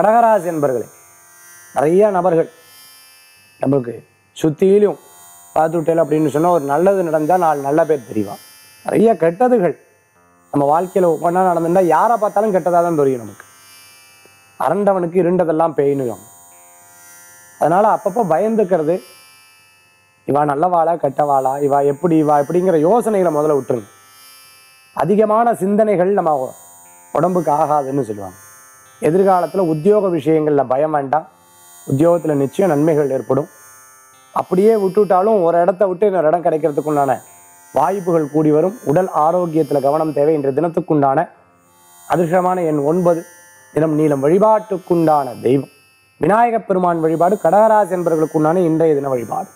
கடகராசி என்பர்களே நிறைய நபர்கள் நம்மளுக்கு சுத்தியிலும் பார்த்துட்டேன் அப்படின்னு சொன்னால் ஒரு நல்லது நடந்தால் நாலு நல்ல பேர் தெரியும்? நிறைய கெட்டதுகள் நம்ம வாழ்க்கையில் ஒவ்வொன்றா நடந்துட்டா யாரை பார்த்தாலும் கெட்டதாக தான் தெரியும் நமக்கு. அரண்டவனுக்கு இருண்டதெல்லாம் பெயினும் அதனால அப்பப்போ பயந்துக்கிறது இவா நல்லவாளா கெட்டவாளா இவா எப்படி இவா எப்படிங்கிற யோசனைகளை முதல்ல விட்டுருங்க. அதிகமான சிந்தனைகள் நம்ம உடம்புக்கு ஆகாதுன்னு சொல்லுவாங்க. எதிர்காலத்தில் உத்தியோக விஷயங்களில் பயம் வேண்டாம். உத்தியோகத்தில் நிச்சயம் நன்மைகள் ஏற்படும். அப்படியே விட்டுவிட்டாலும் ஒரு இடத்த விட்டு இன்னொரு இடம் கிடைக்கிறதுக்குண்டான வாய்ப்புகள் கூடி வரும். உடல் ஆரோக்கியத்தில் கவனம் தேவை இன்றைய தினத்துக்குண்டான அதிர்ஷ்டமான எண் ஒன்பது. தினம் நீளம் வழிபாட்டுக்குண்டான தெய்வம். விநாயகப் பெருமான் வழிபாடு கடகராசி என்பவர்களுக்குண்டான இன்றைய தின வழிபாடு.